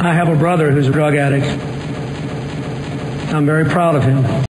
I have a brother who's a drug addict. I'm very proud of him.